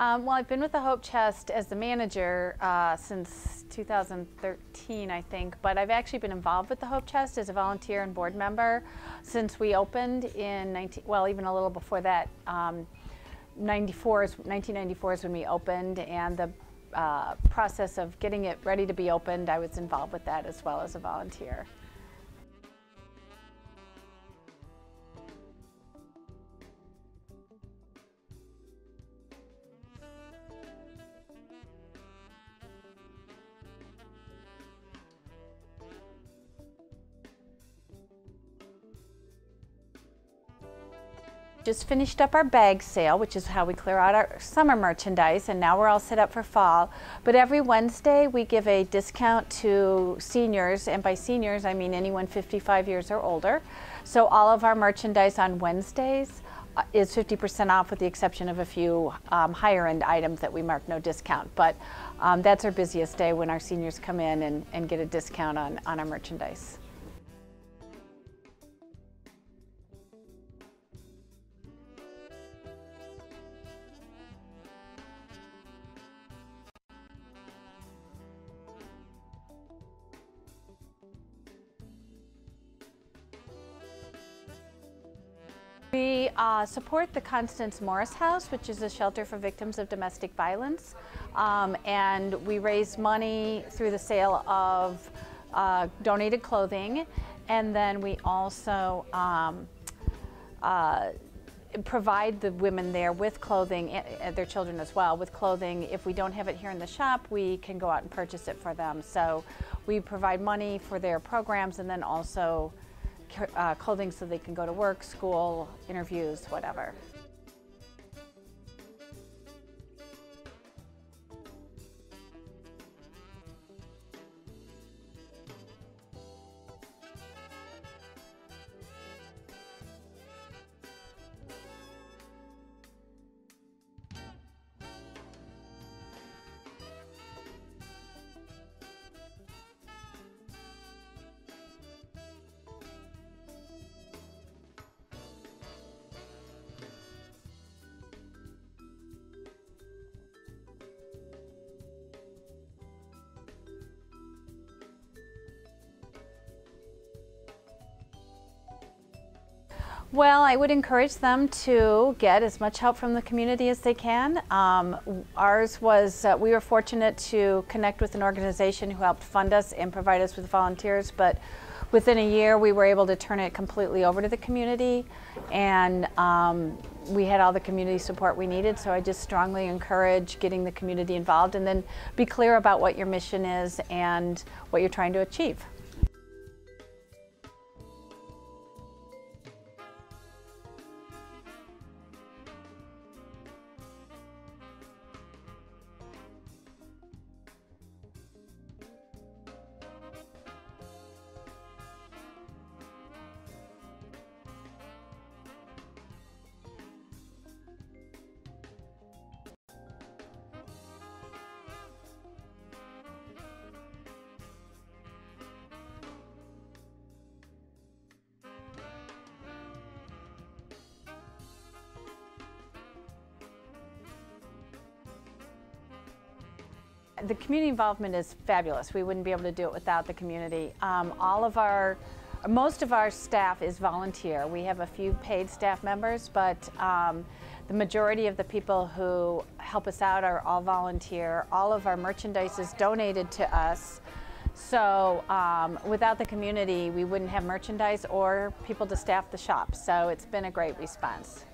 Um, well, I've been with the Hope Chest as the manager uh, since 2013, I think, but I've actually been involved with the Hope Chest as a volunteer and board member since we opened in 19, well, even a little before that. Um, 94 is, 1994 is when we opened, and the uh, process of getting it ready to be opened, I was involved with that as well as a volunteer. Just finished up our bag sale, which is how we clear out our summer merchandise, and now we're all set up for fall. But every Wednesday, we give a discount to seniors, and by seniors, I mean anyone 55 years or older. So all of our merchandise on Wednesdays uh, is 50% off with the exception of a few um, higher end items that we mark no discount. But um, that's our busiest day when our seniors come in and, and get a discount on, on our merchandise. Uh, support the Constance Morris House, which is a shelter for victims of domestic violence. Um, and we raise money through the sale of uh, donated clothing. And then we also um, uh, provide the women there with clothing, and their children as well, with clothing. If we don't have it here in the shop, we can go out and purchase it for them. So we provide money for their programs and then also uh, clothing so they can go to work, school, interviews, whatever. Well, I would encourage them to get as much help from the community as they can. Um, ours was, uh, we were fortunate to connect with an organization who helped fund us and provide us with volunteers, but within a year we were able to turn it completely over to the community and um, we had all the community support we needed. So I just strongly encourage getting the community involved and then be clear about what your mission is and what you're trying to achieve. The community involvement is fabulous. We wouldn't be able to do it without the community. Um, all of our, most of our staff is volunteer. We have a few paid staff members, but um, the majority of the people who help us out are all volunteer. All of our merchandise is donated to us. So um, without the community, we wouldn't have merchandise or people to staff the shop. So it's been a great response.